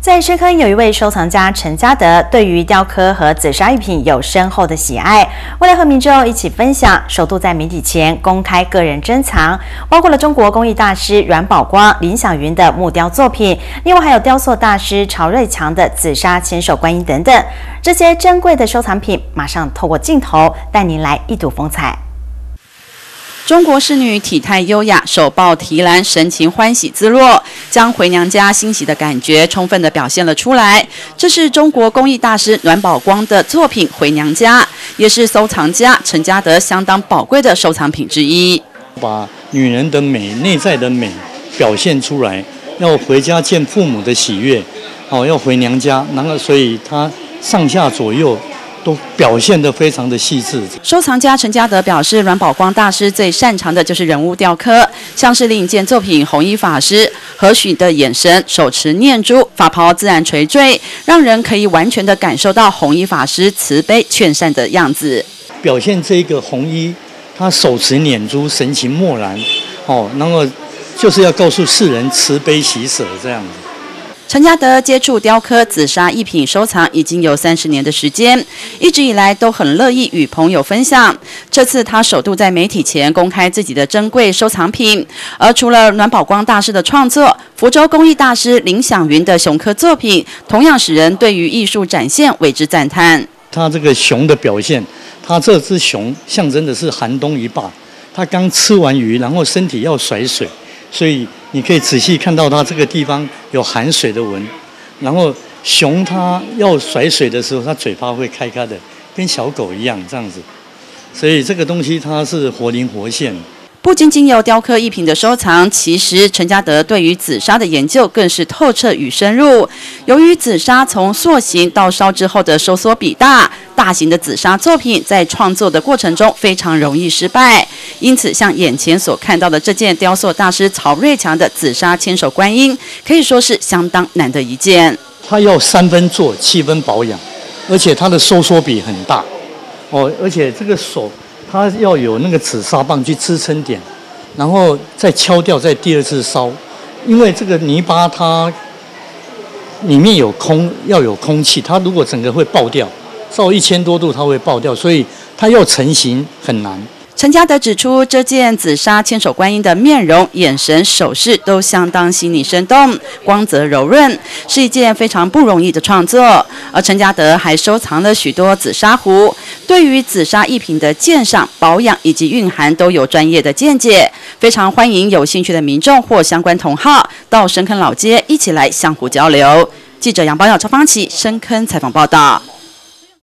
在深坑有一位收藏家陈家德，对于雕刻和紫砂艺品有深厚的喜爱。为了和民众一起分享，首度在媒体前公开个人珍藏，包括了中国工艺大师阮宝光、林小云的木雕作品，另外还有雕塑大师曹瑞强的紫砂千手观音等等。这些珍贵的收藏品，马上透过镜头带您来一睹风采。中国仕女体态优雅，手抱提篮，神情欢喜自若，将回娘家欣喜的感觉充分的表现了出来。这是中国工艺大师阮宝光的作品《回娘家》，也是收藏家陈家德相当宝贵的收藏品之一。把女人的美、内在的美表现出来，要回家见父母的喜悦，哦，要回娘家，然后所以他上下左右。都表现得非常的细致。收藏家陈家德表示，阮宝光大师最擅长的就是人物雕刻，像是另一件作品《红衣法师》，何许的眼神，手持念珠，法袍自然垂坠，让人可以完全的感受到红衣法师慈悲劝善的样子。表现这个红衣，他手持念珠，神情漠然，哦，然后就是要告诉世人慈悲喜舍这样子。陈家德接触雕刻紫砂艺品收藏已经有三十年的时间，一直以来都很乐意与朋友分享。这次他首度在媒体前公开自己的珍贵收藏品，而除了暖宝光大师的创作，福州工艺大师林响云的熊刻作品，同样使人对于艺术展现为之赞叹。他这个熊的表现，他这只熊象征的是寒冬一霸，他刚吃完鱼，然后身体要甩水，所以。你可以仔细看到他这个地方有含水的纹，然后熊它要甩水的时候，它嘴巴会开开的，跟小狗一样这样子，所以这个东西它是活灵活现。不仅仅有雕刻艺品的收藏，其实陈家德对于紫砂的研究更是透彻与深入。由于紫砂从塑形到烧之后的收缩比大，大型的紫砂作品在创作的过程中非常容易失败。因此，像眼前所看到的这件雕塑大师曹瑞强的紫砂千手观音，可以说是相当难得一件。它要三分做，七分保养，而且它的收缩比很大。哦，而且这个手。它要有那个紫砂棒去支撑点，然后再敲掉，再第二次烧，因为这个泥巴它里面有空，要有空气，它如果整个会爆掉，烧一千多度它会爆掉，所以它要成型很难。陈家德指出，这件紫砂千手观音的面容、眼神、手势都相当细腻生动，光泽柔润，是一件非常不容易的创作。而陈家德还收藏了许多紫砂壶，对于紫砂艺品的鉴赏、保养以及蕴含都有专业的见解，非常欢迎有兴趣的民众或相关同好到深坑老街一起来相互交流。记者杨宝耀、超方琪深坑采访报道。